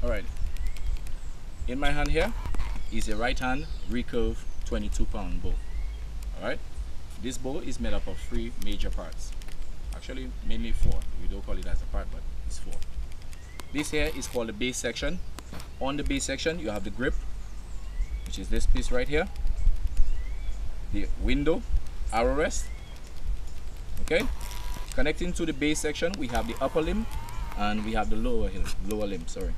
All right. In my hand here is a right hand recurve 22 pound bow. All right. This bow is made up of three major parts. Actually, mainly four. We don't call it as a part, but it's four. This here is called the base section. On the base section, you have the grip, which is this piece right here. The window, arrow rest. Okay. Connecting to the base section, we have the upper limb and we have the lower limb. Lower limb, sorry.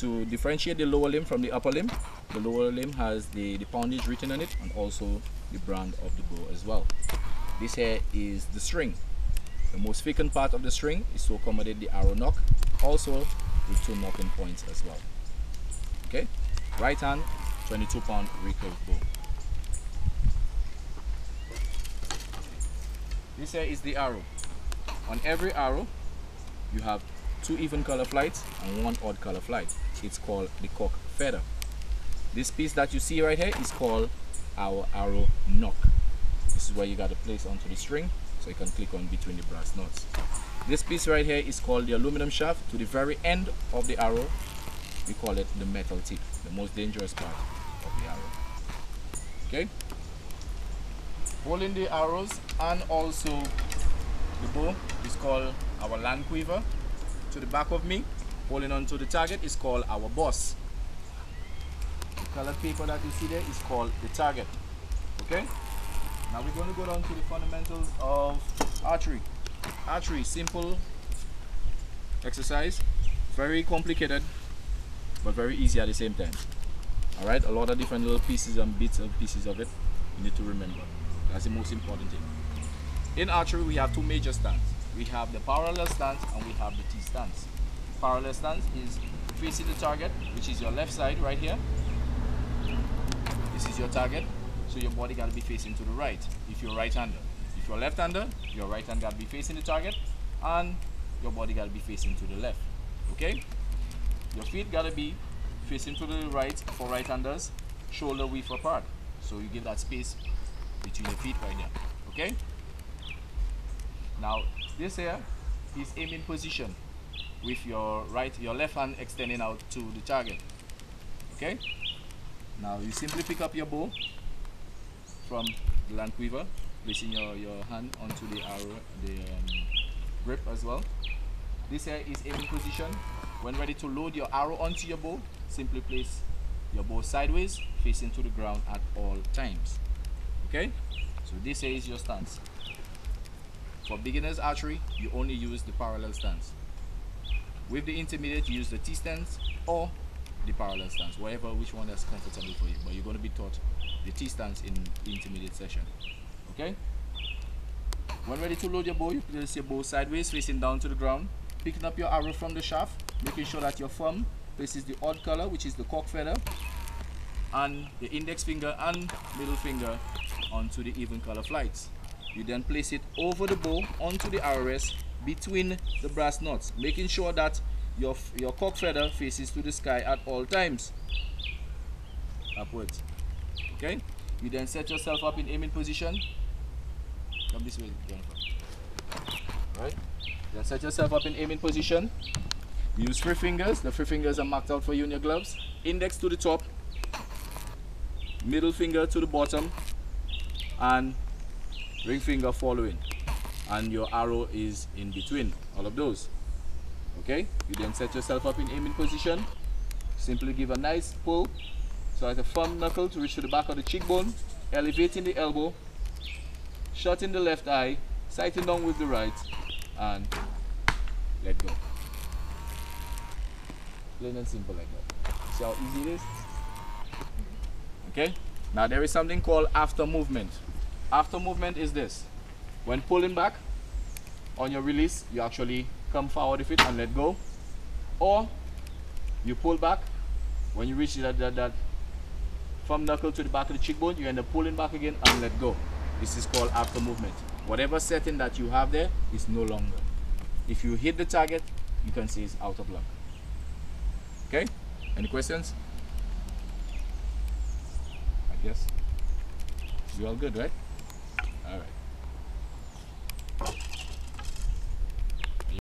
To differentiate the lower limb from the upper limb, the lower limb has the, the poundage written on it and also the brand of the bow as well. This here is the string. The most thickened part of the string is to accommodate the arrow nock, also with two nocking points as well. Okay, right hand 22 pound recurve bow. This here is the arrow. On every arrow, you have two even color flights and one odd color flight. It's called the cock feather. This piece that you see right here is called our arrow nock. This is where you got to place onto the string so you can click on between the brass nuts. This piece right here is called the aluminum shaft. To the very end of the arrow, we call it the metal tip, the most dangerous part of the arrow. Okay? Holding the arrows and also the bow is called our land quiver. To the back of me, holding on to the target is called our boss. The colored paper that you see there is called the target. Okay? Now we're going to go down to the fundamentals of archery. Archery, simple exercise, very complicated, but very easy at the same time. Alright, a lot of different little pieces and bits and pieces of it you need to remember. That's the most important thing. In archery, we have two major stances. We have the parallel stance and we have the T stance. Parallel stance is facing the target, which is your left side right here. This is your target so your body got to be facing to the right if you're right-hander. If you're left-hander, your right hand got to be facing the target and your body got to be facing to the left. Okay? Your feet got to be facing to the right for right-handers, shoulder width apart. So you give that space between your feet right there. Okay? Now, this here is aiming position with your right, your left hand extending out to the target. Okay? Now you simply pick up your bow from the land quiver, placing your, your hand onto the arrow, the um, grip as well. This here is aiming position. When ready to load your arrow onto your bow, simply place your bow sideways, facing to the ground at all times. Okay? So this here is your stance. For beginners archery, you only use the parallel stance. With the intermediate, you use the T stance or the parallel stance, whatever which one that's comfortable for you. But you're going to be taught the T stance in intermediate session. Okay? When ready to load your bow, you place your bow sideways facing down to the ground, picking up your arrow from the shaft, making sure that your thumb places the odd color, which is the cock feather, and the index finger and middle finger onto the even color flights. You then place it over the bow onto the rest between the brass nuts, making sure that your, your cock feather faces to the sky at all times. Upwards. Okay? You then set yourself up in aiming position. Come this way, Jennifer. Right? Then set yourself up in aiming position. Use three fingers. The three fingers are marked out for you in your gloves. Index to the top. Middle finger to the bottom. And ring finger following. And your arrow is in between. All of those. Okay? You then set yourself up in aiming position. Simply give a nice pull so as a thumb knuckle to reach to the back of the cheekbone, elevating the elbow, shutting the left eye, sighting down with the right, and let go. Plain and simple like that. See how easy it is? Okay? Now there is something called after movement. After movement is this. When pulling back on your release, you actually come forward with it and let go. Or you pull back when you reach that, that, that from knuckle to the back of the cheekbone, you end up pulling back again and let go. This is called after movement. Whatever setting that you have there is no longer. If you hit the target, you can see it's out of luck. Okay? Any questions? I guess. You all good, right? All right.